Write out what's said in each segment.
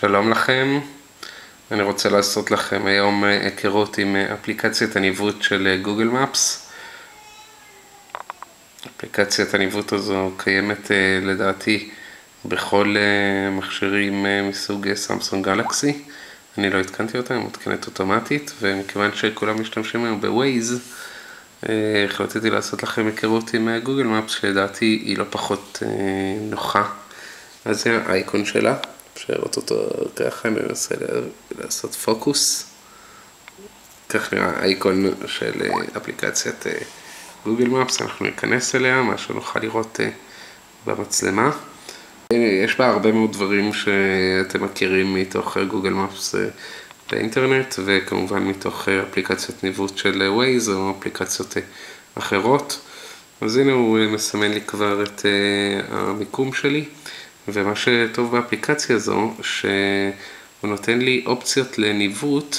שלום לכם, אני רוצה לעשות לכם היום אה, היכרות עם אה, אפליקציית הניווט של גוגל מפס. אפליקציית הניווט הזו קיימת אה, לדעתי בכל מכשירים מסוג סמסונג גלקסי. אני לא התקנתי אותה, היא מותקנת אוטומטית, ומכיוון שכולם משתמשים היום בווייז, החלטתי לעשות לכם היכרות עם גוגל מפס, שלדעתי היא לא פחות נוחה. אז זה האייקון שלה. אותו ככה, אנסה לעשות פוקוס. כך נראה האייקון של אה, אפליקציית גוגל אה, מפס, אנחנו ניכנס אליה, מה שנוכל לראות אה, במצלמה. יש בה הרבה מאוד דברים שאתם מכירים מתוך גוגל מפס באינטרנט, וכמובן מתוך אפליקציות ניווט של Waze או אפליקציות אחרות. אז הנה הוא מסמן לי כבר את המיקום שלי. ומה שטוב באפליקציה הזו, שהוא נותן לי אופציות לניווט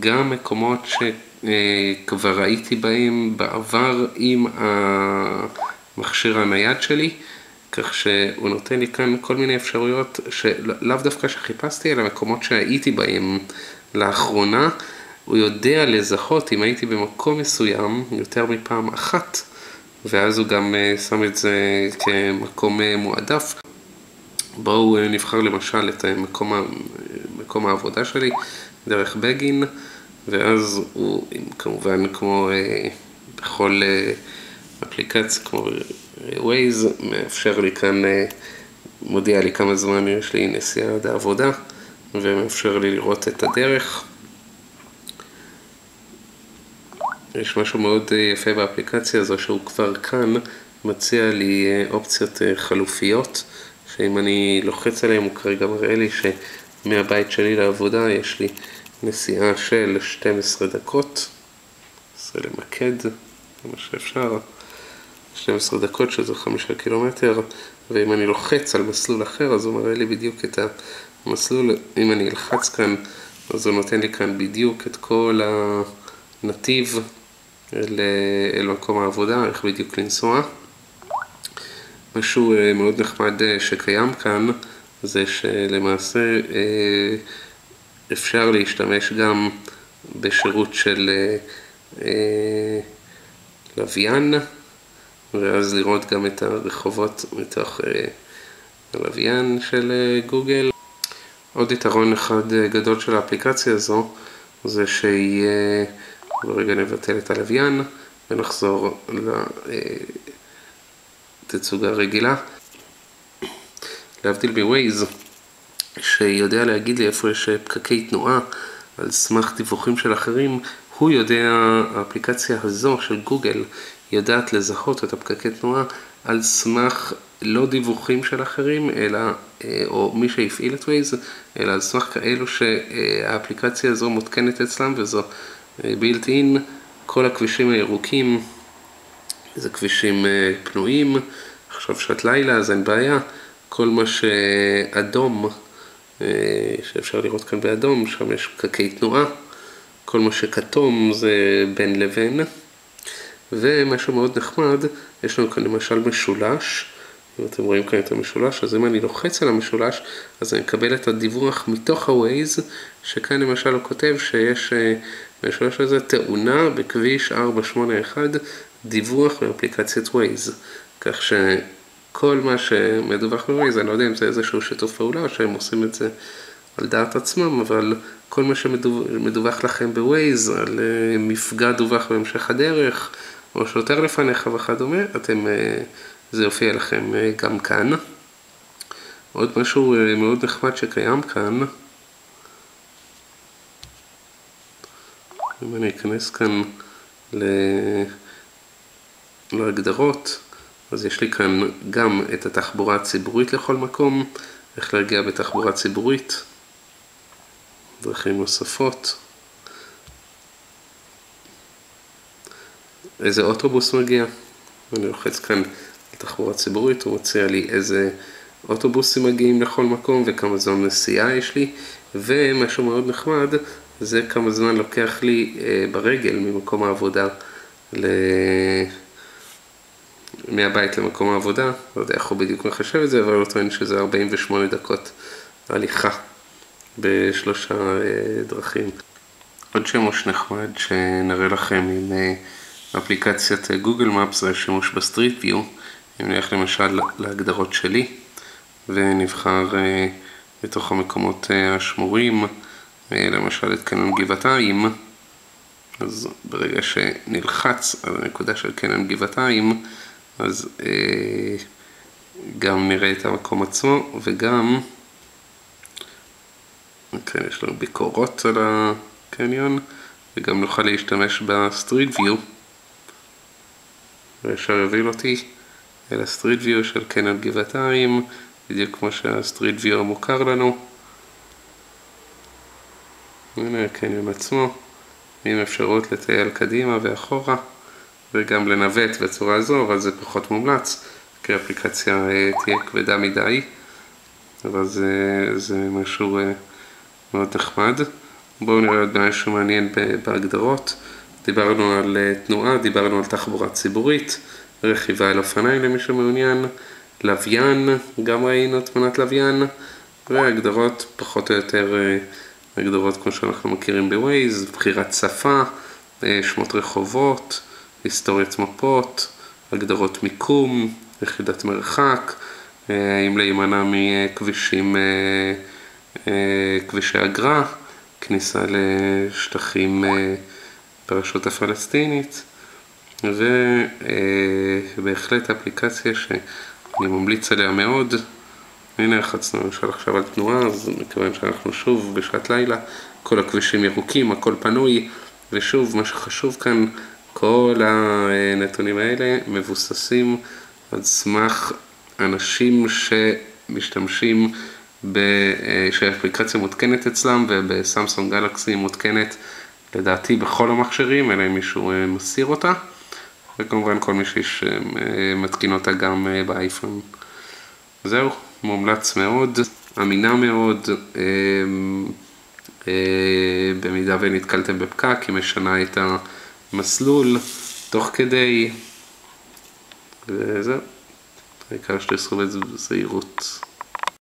גם מקומות שכבר ראיתי בהם בעבר עם המכשיר הנייד שלי, כך שהוא נותן לי כאן כל מיני אפשרויות שלאו דווקא שחיפשתי, אלא מקומות שהייתי בהם לאחרונה. הוא יודע לזהות אם הייתי במקום מסוים יותר מפעם אחת, ואז הוא גם אה, שם את זה כמקום אה, מועדף. בואו אה, נבחר למשל את מקום, מקום העבודה שלי דרך בגין, ואז הוא כמובן כמו אה, בכל אה, אפליקציה כמו Waze, מאפשר לי כאן, מודיע לי כמה זמן יש לי נסיעה עד העבודה, ומאפשר לי לראות את הדרך. יש משהו מאוד יפה באפליקציה הזו שהוא כבר כאן מציע לי אופציות חלופיות. שאם אני לוחץ עליהם הוא כרגע מראה לי שמהבית שלי לעבודה יש לי נסיעה של 12 דקות. ננסה למקד, זה מה שאפשר. 12 דקות שזה 5 קילומטר, ואם אני לוחץ על מסלול אחר אז הוא מראה לי בדיוק את המסלול, אם אני אלחץ כאן אז הוא נותן לי כאן בדיוק את כל הנתיב אל, אל מקום העבודה, איך בדיוק לנסוע. משהו אה, מאוד נחמד אה, שקיים כאן זה שלמעשה אה, אפשר להשתמש גם בשירות של לוויין ואז לראות גם את הרחובות מתוך הלוויין של גוגל. עוד יתרון אחד גדול של האפליקציה הזו זה שיהיה, ברגע נבטל את הלוויין ונחזור ל... תצוגה רגילה. להבדיל מווייז, שיודע להגיד לי איפה יש פקקי תנועה על סמך דיווחים של אחרים, הוא יודע, האפליקציה הזו של גוגל יודעת לזהות את הפקקי תנועה על סמך לא דיווחים של אחרים, אלא, אה, או מי שהפעיל את ווייז, אלא על סמך כאלו שהאפליקציה הזו מותקנת אצלם וזו בילט אין, כל הכבישים הירוקים זה כבישים אה, פנויים, עכשיו שעת לילה אז אין בעיה, כל מה שאדום, אה, שאפשר לראות כאן באדום, שם יש פקקי תנועה, כל מה שכתום זה בין לבין, ומשהו מאוד נחמד, יש לנו כאן למשל משולש, אם אתם רואים כאן את המשולש, אז אם אני לוחץ על המשולש, אז אני מקבל את הדיווח מתוך ה-Waze, שכאן למשל הוא כותב שיש במשולש אה, הזה תאונה בכביש 481 דיווח מאפליקציית Waze, כך שכל מה שמדווח ב-Waze, אני לא יודע אם זה איזשהו שיתוף פעולה או שהם עושים את זה על דעת עצמם, אבל כל מה שמדווח לכם ב-Waze, על אה, מפגע דווח בהמשך הדרך, או שוטר לפניך וכדומה, אתם, אה, זה יופיע לכם אה, גם כאן. עוד משהו מאוד נחמד שקיים כאן, אם אני אכנס כאן ל... להגדרות, אז יש לי כאן גם את התחבורה הציבורית לכל מקום, איך להגיע בתחבורה ציבורית, דרכים נוספות, איזה אוטובוס מגיע, אני לוחץ כאן על תחבורה ציבורית, הוא מציע לי איזה אוטובוסים מגיעים לכל מקום וכמה זמן נסיעה יש לי, ומשהו מאוד נחמד, זה כמה זמן לוקח לי אה, ברגל ממקום העבודה ל... מהבית למקום העבודה, לא יודע איך הוא בדיוק מחשב את זה, אבל הוא טוען שזה 48 דקות הליכה בשלושה דרכים. עוד שימוש נחמד שנראה לכם עם אפליקציית Google Maps זה שימוש ב Street View. אם נלך למשל להגדרות שלי ונבחר בתוך המקומות השמורים, למשל את קניון גבעתיים, אז ברגע שנלחץ על הנקודה של קניון גבעתיים, אז אה, גם נראה את המקום עצמו וגם, כן, יש לנו ביקורות על הקניון, וגם נוכל להשתמש ב Street View, וישר יוביל אותי אל ה Street View של קניון גבעתיים, בדיוק כמו שהסטריט ויו המוכר לנו. הנה הקניון עצמו, עם אפשרות לטייל קדימה ואחורה וגם לנווט בצורה הזו, אבל זה פחות מומלץ, כי האפליקציה תהיה כבדה מדי, אבל זה, זה משהו מאוד נחמד. בואו נראה עוד משהו מעניין בהגדרות. דיברנו על תנועה, דיברנו על תחבורה ציבורית, רכיבה על אופניים למי שמעוניין, לוויין, גם ראינו תמונת לוויין, והגדרות פחות או יותר הגדרות כמו שאנחנו מכירים בווייז, בחירת שפה, שמות רחובות, היסטוריית מפות, הגדרות מיקום, יחידת מרחק, אם להימנע מכבישים, כבישי אגרה, כניסה לשטחים ברשות הפלסטינית, ובהחלט אפליקציה שאני ממליץ עליה מאוד. הנה לחצנו למשל עכשיו על תנועה, אז מכיוון שאנחנו שוב בשעת לילה, כל הכבישים ירוקים, הכל פנוי, ושוב, מה שחשוב כאן, כל הנתונים האלה מבוססים על סמך אנשים שמשתמשים, שהאפליקציה מותקנת אצלם ובסמסונג גלקסי מותקנת לדעתי בכל המכשירים, אלא אם מישהו מסיר אותה, וכמובן כל מי שמתקין אותה גם באייפון. זהו. מומלץ מאוד, אמינה מאוד, במידה ונתקלתם בפקק, היא משנה את המסלול תוך כדי, וזהו, העיקר זה בזהירות.